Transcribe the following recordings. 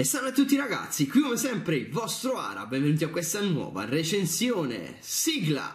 E salve a tutti ragazzi, qui come sempre il vostro Ara, benvenuti a questa nuova recensione. Sigla!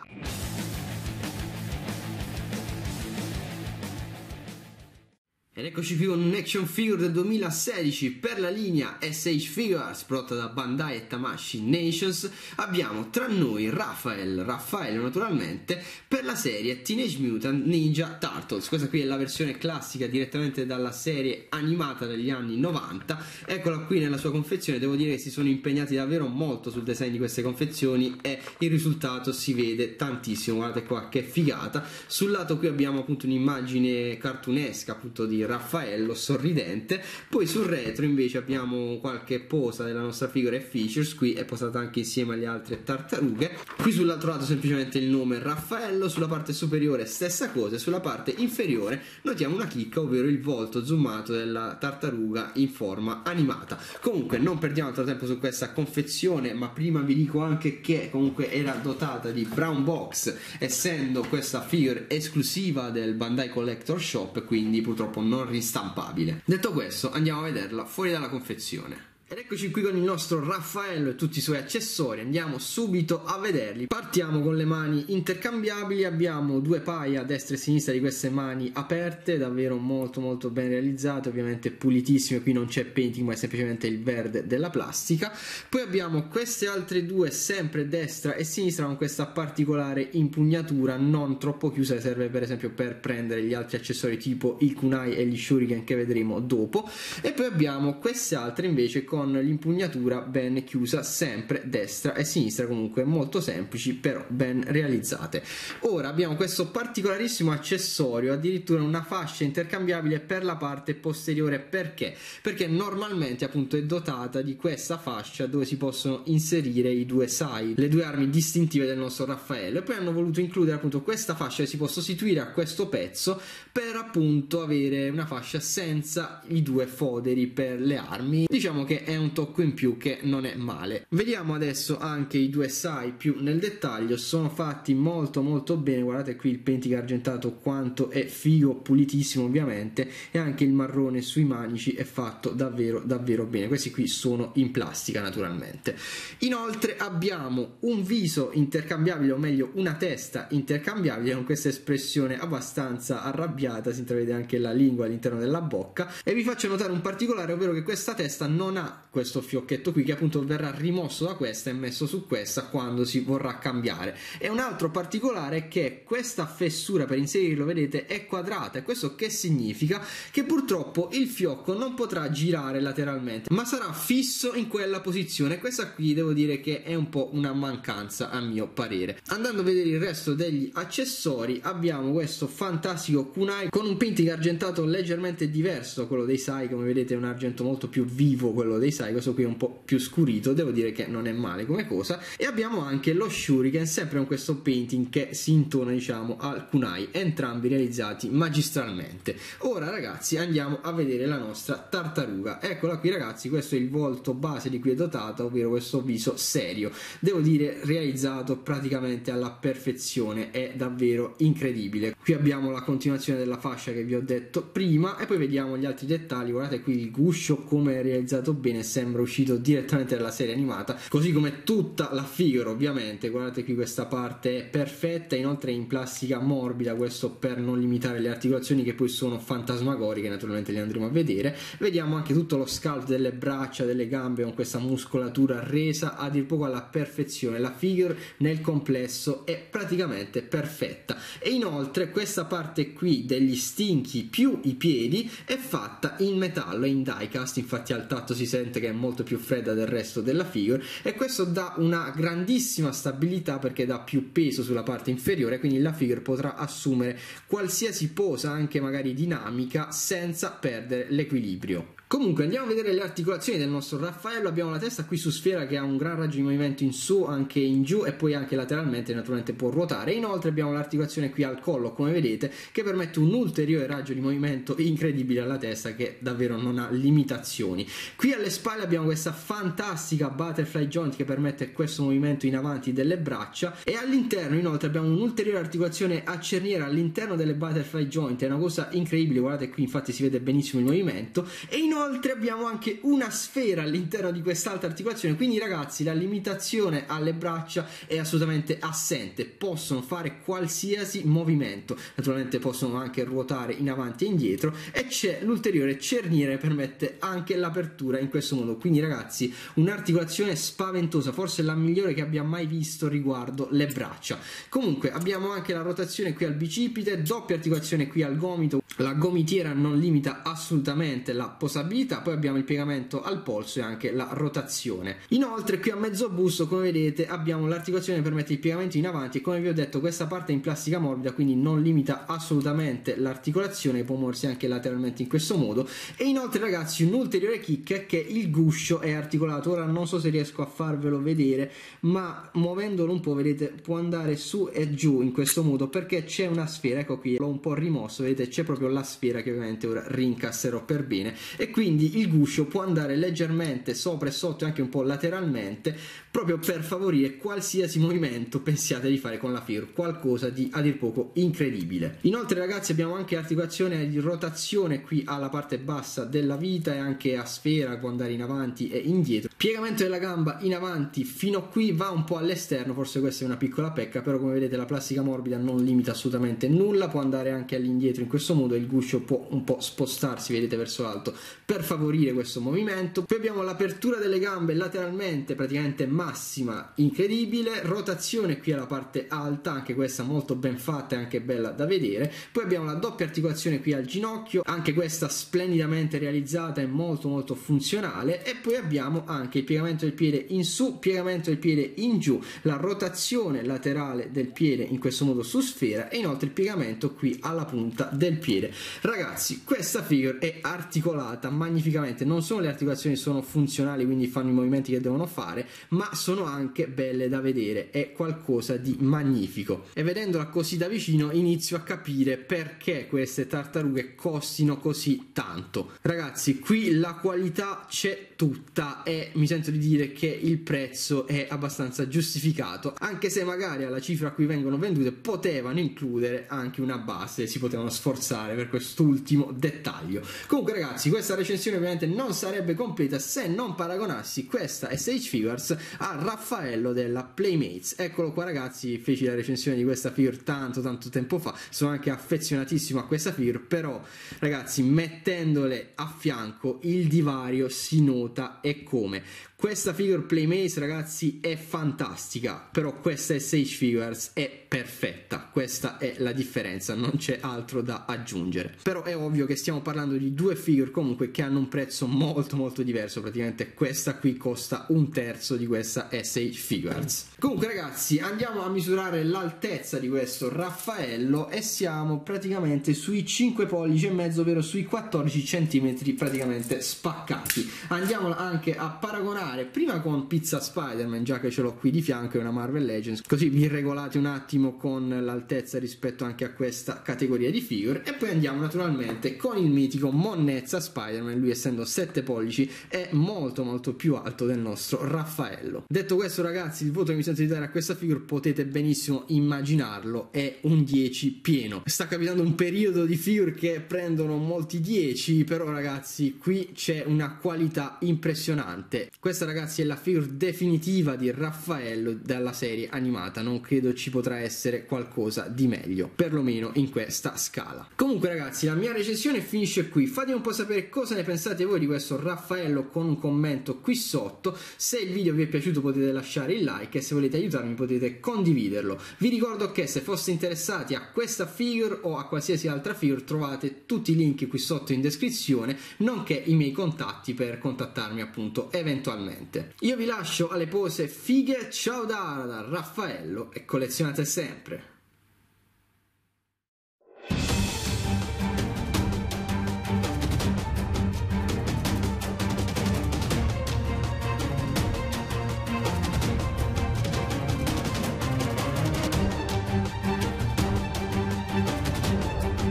Ed eccoci qui con un action figure del 2016 per la linea SH Figures prodotta da Bandai e Tamashi Nations. Abbiamo tra noi Rafael, Raffaele naturalmente, per la serie Teenage Mutant Ninja Turtles. Questa qui è la versione classica direttamente dalla serie animata degli anni 90 eccola qui nella sua confezione, devo dire che si sono impegnati davvero molto sul design di queste confezioni e il risultato si vede tantissimo, guardate qua che figata. Sul lato qui abbiamo appunto un'immagine cartunesca appunto di Raffaello sorridente. Poi sul retro invece abbiamo qualche posa della nostra figura e features. Qui è posata anche insieme alle altre tartarughe. Qui sull'altro lato semplicemente il nome Raffaello. Sulla parte superiore stessa cosa. E sulla parte inferiore notiamo una chicca ovvero il volto zoomato della tartaruga in forma animata. Comunque non perdiamo altro tempo su questa confezione ma prima vi dico anche che comunque era dotata di brown box essendo questa figure esclusiva del Bandai Collector Shop quindi purtroppo non non ristampabile. Detto questo, andiamo a vederla fuori dalla confezione. Ed eccoci qui con il nostro Raffaello e tutti i suoi accessori, andiamo subito a vederli. Partiamo con le mani intercambiabili, abbiamo due paia a destra e a sinistra di queste mani aperte, davvero molto molto ben realizzate, ovviamente pulitissime, qui non c'è painting ma è semplicemente il verde della plastica. Poi abbiamo queste altre due sempre destra e sinistra con questa particolare impugnatura non troppo chiusa, serve per esempio per prendere gli altri accessori tipo il kunai e gli shuriken che vedremo dopo. E poi abbiamo queste altre invece con con l'impugnatura ben chiusa sempre destra e sinistra comunque molto semplici però ben realizzate. Ora abbiamo questo particolarissimo accessorio addirittura una fascia intercambiabile per la parte posteriore. Perché? Perché normalmente appunto è dotata di questa fascia dove si possono inserire i due sai le due armi distintive del nostro Raffaello. E poi hanno voluto includere appunto questa fascia che si può sostituire a questo pezzo per appunto avere una fascia senza i due foderi per le armi. Diciamo che è è un tocco in più che non è male. Vediamo adesso anche i due sai più nel dettaglio, sono fatti molto molto bene, guardate qui il pentico argentato quanto è figo, pulitissimo ovviamente. E anche il marrone sui manici è fatto davvero davvero bene, questi qui sono in plastica naturalmente. Inoltre abbiamo un viso intercambiabile o meglio una testa intercambiabile con questa espressione abbastanza arrabbiata, si intravede anche la lingua all'interno della bocca. E vi faccio notare un particolare ovvero che questa testa non ha questo fiocchetto qui che appunto verrà rimosso da questa e messo su questa quando si vorrà cambiare. E un altro particolare è che questa fessura per inserirlo vedete è quadrata. E questo che significa? Che purtroppo il fiocco non potrà girare lateralmente ma sarà fisso in quella posizione. Questa qui devo dire che è un po' una mancanza a mio parere. Andando a vedere il resto degli accessori abbiamo questo fantastico kunai con un painting argentato leggermente diverso quello dei sai. Come vedete è un argento molto più vivo quello dei sai questo qui è un po' più scurito devo dire che non è male come cosa. E abbiamo anche lo shuriken sempre con questo painting che si intona diciamo al kunai entrambi realizzati magistralmente. Ora ragazzi andiamo a vedere la nostra tartaruga. Eccola qui ragazzi questo è il volto base di cui è dotata ovvero questo viso serio. Devo dire realizzato praticamente alla perfezione è davvero incredibile. Qui abbiamo la continuazione della fascia che vi ho detto prima e poi vediamo gli altri dettagli. Guardate qui il guscio come è realizzato bene sembra uscito direttamente dalla serie animata così come tutta la figura ovviamente. Guardate qui questa parte è perfetta. Inoltre in plastica morbida questo per non limitare le articolazioni che poi sono fantasmagoriche naturalmente le andremo a vedere. Vediamo anche tutto lo scalp delle braccia delle gambe con questa muscolatura resa a dir poco alla perfezione. La figure nel complesso è praticamente perfetta. E inoltre questa parte qui degli stinchi più i piedi è fatta in metallo in diecast infatti al tatto si sente che è molto più fredda del resto della figure e questo dà una grandissima stabilità perché dà più peso sulla parte inferiore quindi la figure potrà assumere qualsiasi posa anche magari dinamica senza perdere l'equilibrio Comunque andiamo a vedere le articolazioni del nostro Raffaello, abbiamo la testa qui su sfera che ha un gran raggio di movimento in su, anche in giù e poi anche lateralmente naturalmente può ruotare. Inoltre abbiamo l'articolazione qui al collo come vedete che permette un ulteriore raggio di movimento incredibile alla testa che davvero non ha limitazioni. Qui alle spalle abbiamo questa fantastica butterfly joint che permette questo movimento in avanti delle braccia. E all'interno inoltre abbiamo un'ulteriore articolazione a cerniera all'interno delle butterfly joint, è una cosa incredibile, guardate qui infatti si vede benissimo il movimento. E inoltre Inoltre abbiamo anche una sfera all'interno di quest'altra articolazione, quindi ragazzi la limitazione alle braccia è assolutamente assente, possono fare qualsiasi movimento, naturalmente possono anche ruotare in avanti e indietro e c'è l'ulteriore cerniere che permette anche l'apertura in questo modo, quindi ragazzi un'articolazione spaventosa, forse la migliore che abbia mai visto riguardo le braccia. Comunque abbiamo anche la rotazione qui al bicipite, doppia articolazione qui al gomito, la gomitiera non limita assolutamente la posabilità, poi abbiamo il piegamento al polso e anche la rotazione. Inoltre qui a mezzo busto, come vedete, abbiamo l'articolazione che permette il piegamento in avanti e come vi ho detto questa parte è in plastica morbida, quindi non limita assolutamente l'articolazione, può muoversi anche lateralmente in questo modo. E inoltre ragazzi un ulteriore kick è che il guscio è articolato, ora non so se riesco a farvelo vedere, ma muovendolo un po' vedete può andare su e giù in questo modo perché c'è una sfera, ecco qui, l'ho un po' rimosso, vedete c'è proprio la sfera che ovviamente ora rincasserò per bene e quindi il guscio può andare leggermente sopra e sotto e anche un po' lateralmente proprio per favorire qualsiasi movimento pensiate di fare con la figure, qualcosa di a dir poco incredibile. Inoltre ragazzi abbiamo anche articolazione di rotazione qui alla parte bassa della vita e anche a sfera può andare in avanti e indietro. Piegamento della gamba in avanti fino a qui va un po' all'esterno, forse questa è una piccola pecca, però come vedete la plastica morbida non limita assolutamente nulla, può andare anche all'indietro in questo modo, il guscio può un po' spostarsi, vedete verso l'alto per favorire questo movimento. Poi abbiamo l'apertura delle gambe lateralmente praticamente massima, incredibile, rotazione qui alla parte alta, anche questa molto ben fatta e anche bella da vedere. Poi abbiamo la doppia articolazione qui al ginocchio, anche questa splendidamente realizzata e molto molto funzionale e poi abbiamo anche il piegamento del piede in su, piegamento del piede in giù, la rotazione laterale del piede in questo modo su sfera e inoltre il piegamento qui alla punta del piede. Ragazzi, questa figure è articolata magnificamente, non solo le articolazioni sono funzionali, quindi fanno i movimenti che devono fare, ma sono anche belle da vedere, è qualcosa di magnifico. E vedendola così da vicino inizio a capire perché queste tartarughe costino così tanto. Ragazzi, qui la qualità c'è tutta e mi sento di dire che il prezzo è abbastanza giustificato, anche se magari alla cifra a cui vengono vendute potevano includere anche una base, si potevano sforzare per quest'ultimo dettaglio. Comunque ragazzi, questa recensione ovviamente non sarebbe completa se non paragonassi questa SH Figures a Raffaello della Playmates. Eccolo qua ragazzi, feci la recensione di questa figure tanto tanto tempo fa, sono anche affezionatissimo a questa figure, però ragazzi mettendole a fianco il divario si nota e come. Questa figure Playmates ragazzi è fantastica, però questa SH Figures è perfetta, questa è la differenza, non c'è altro da aggiungere. Però è ovvio che stiamo parlando di due figure comunque che hanno un prezzo molto molto diverso, praticamente questa qui costa un terzo di questa SH Figures. Comunque ragazzi andiamo a misurare l'altezza di questo Raffaello e siamo praticamente sui 5 pollici e mezzo, ovvero sui 14 centimetri praticamente spaccati. Andiamo anche a paragonare iniziare prima con Pizza Spider-Man, già che ce l'ho qui di fianco, è una Marvel Legends, così vi regolate un attimo con l'altezza rispetto anche a questa categoria di figure e poi andiamo naturalmente con il mitico Monnezza Spider-Man, lui essendo 7 pollici è molto molto più alto del nostro Raffaello. Detto questo ragazzi, il voto che mi sento di dare a questa figure potete benissimo immaginarlo, è un 10 pieno. Sta capitando un periodo di figure che prendono molti 10, però ragazzi qui c'è una qualità impressionante. Questa questa ragazzi è la figure definitiva di Raffaello dalla serie animata, non credo ci potrà essere qualcosa di meglio, perlomeno in questa scala. Comunque ragazzi, la mia recensione finisce qui, fatemi un po' sapere cosa ne pensate voi di questo Raffaello con un commento qui sotto, se il video vi è piaciuto potete lasciare il like e se volete aiutarmi potete condividerlo. Vi ricordo che se foste interessati a questa figure o a qualsiasi altra figure trovate tutti i link qui sotto in descrizione, nonché i miei contatti per contattarmi appunto eventualmente veramente. Io vi lascio alle pose fighe, ciao da, da Raffaello e collezionate sempre.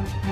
Thank